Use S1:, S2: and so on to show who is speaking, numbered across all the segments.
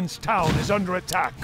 S1: Our town is under attack.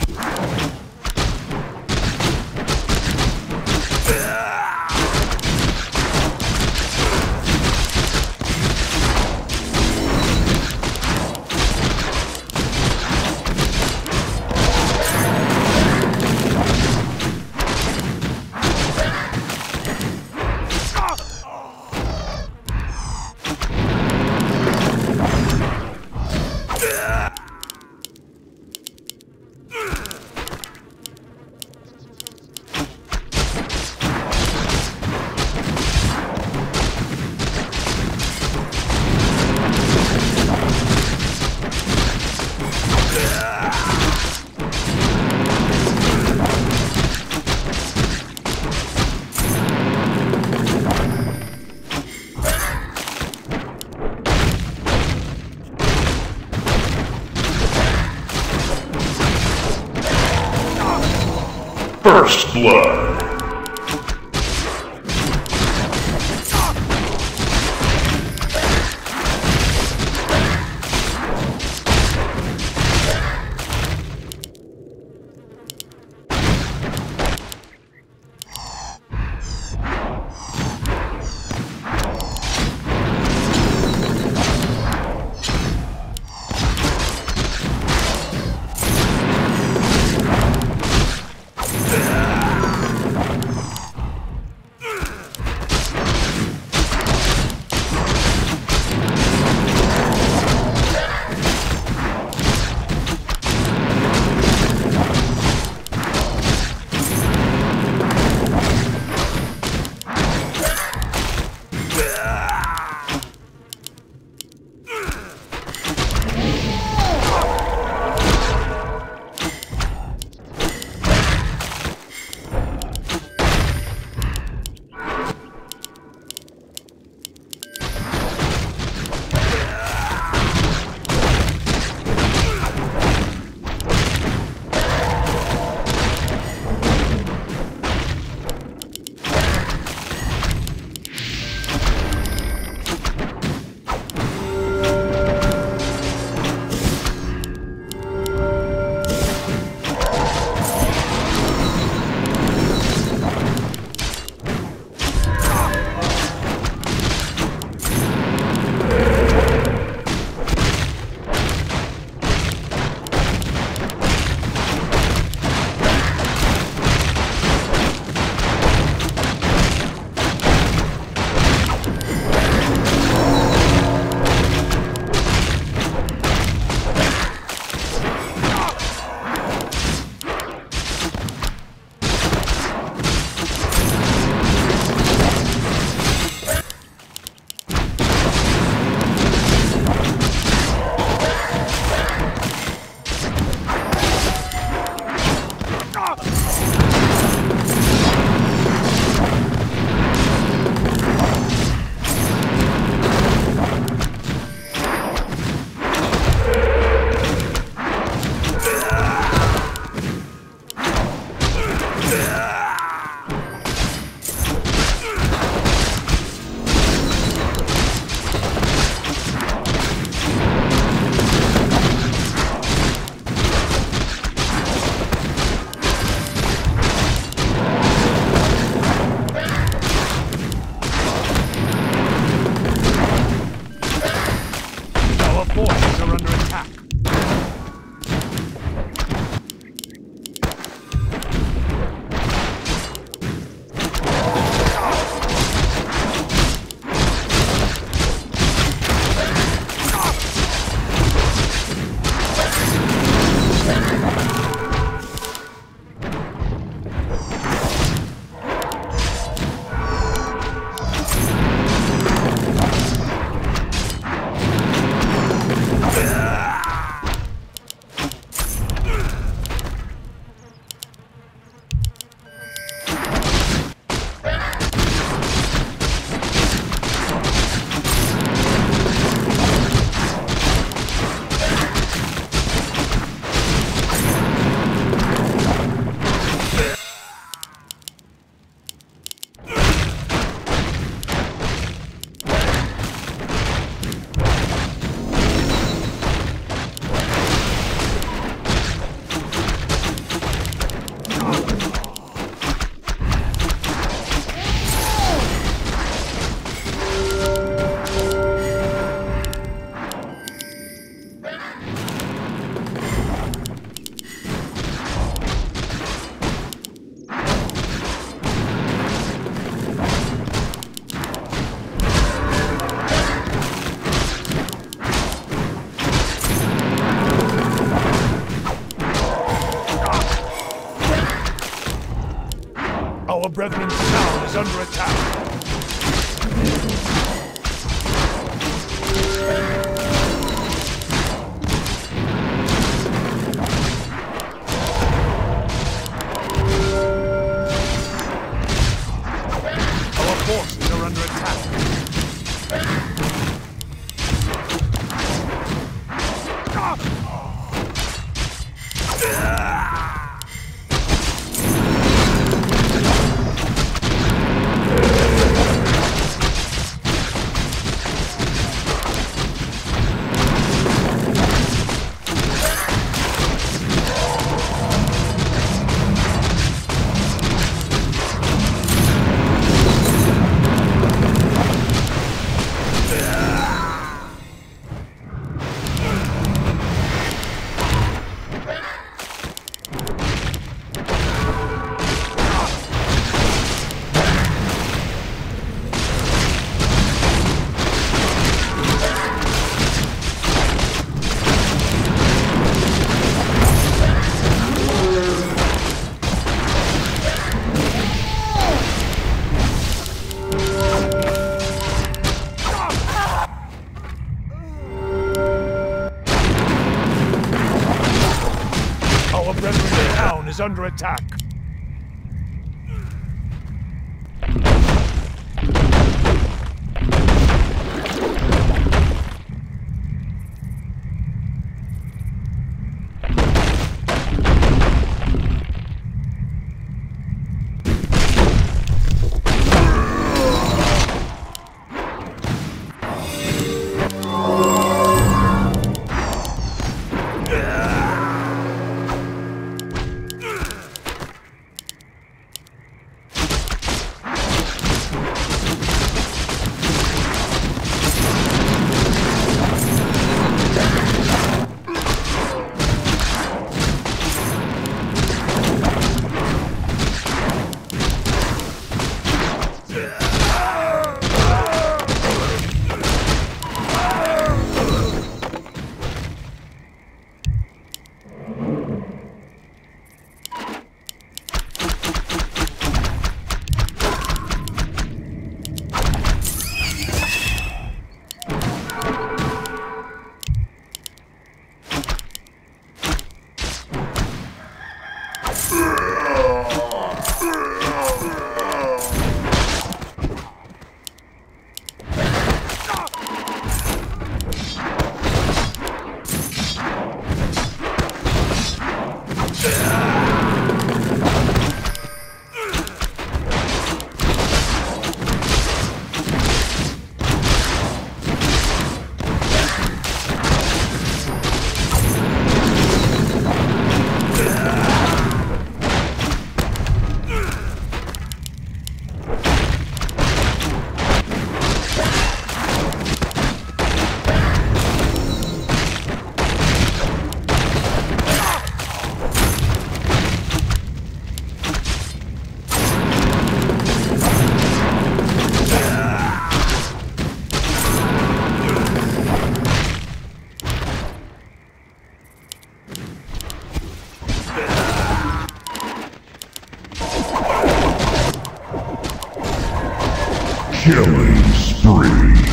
S2: First Blood. Under attack. Killing spree.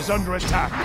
S1: Is under attack.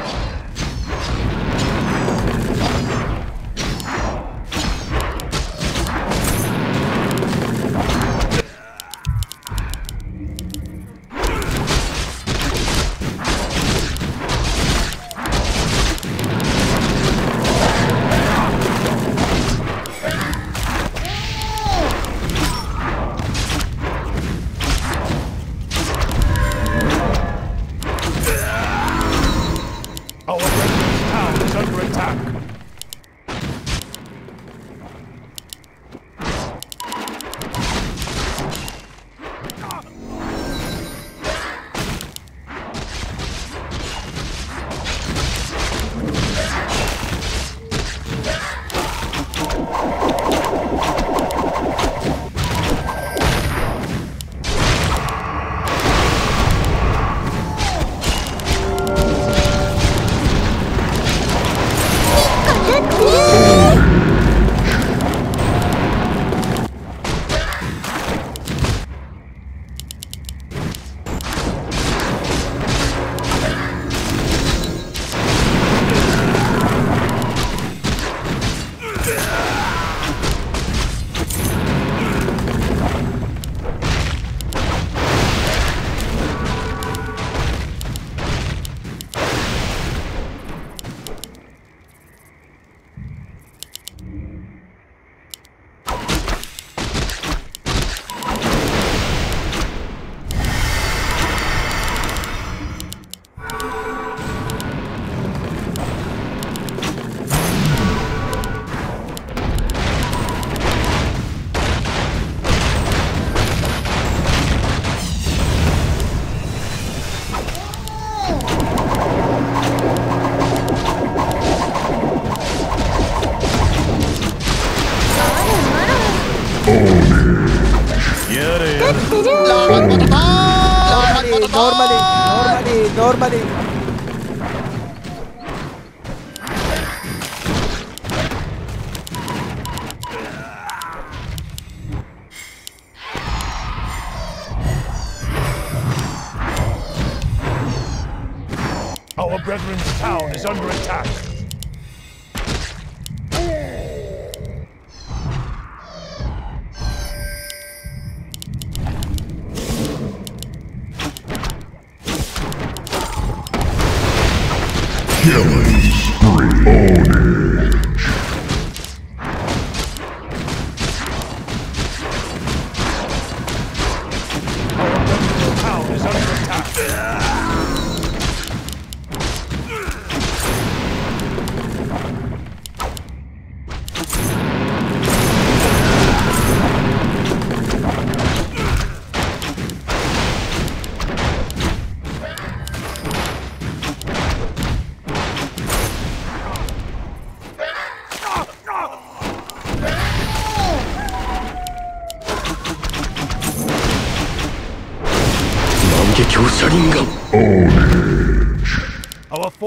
S2: Killing spree. Ownage.
S1: Our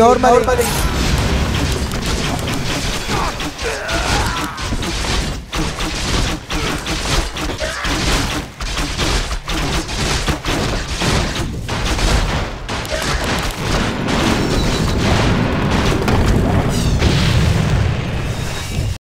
S3: Normal